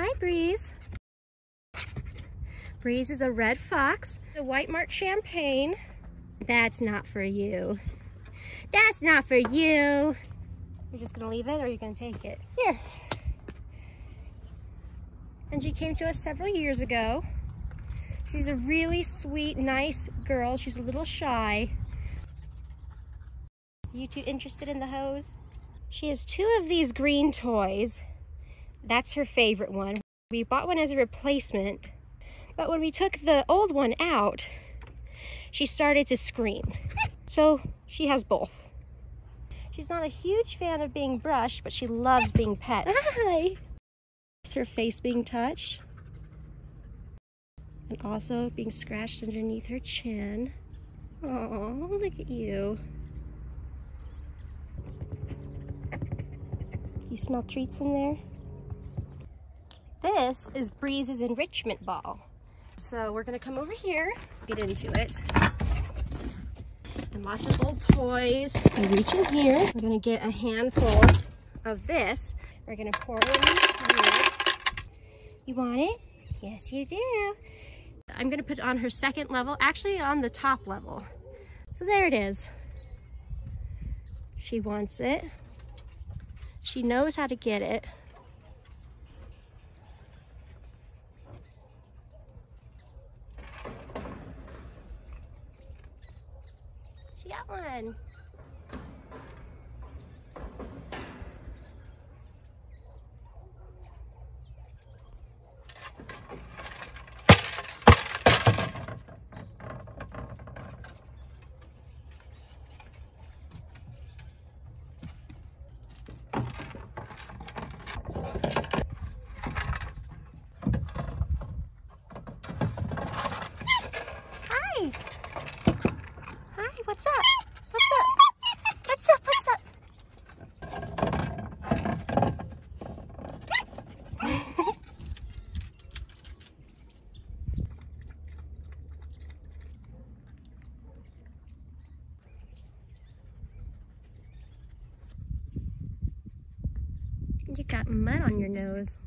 Hi, Breeze. Breeze is a red fox, a white mark champagne. That's not for you. That's not for you. You're just gonna leave it or you're gonna take it? Here. And she came to us several years ago. She's a really sweet, nice girl. She's a little shy. You two interested in the hose? She has two of these green toys. That's her favorite one. We bought one as a replacement, but when we took the old one out, she started to scream. So she has both. She's not a huge fan of being brushed, but she loves being pet. Hi! It's her face being touched. And also being scratched underneath her chin. Oh, look at you. You smell treats in there? This is Breeze's enrichment ball. So we're gonna come over here, get into it. And lots of old toys. I reach in here. We're gonna get a handful of this. We're gonna pour it in here. You want it? Yes, you do. I'm gonna put it on her second level, actually on the top level. So there it is. She wants it. She knows how to get it. She got one. You got mud on your nose.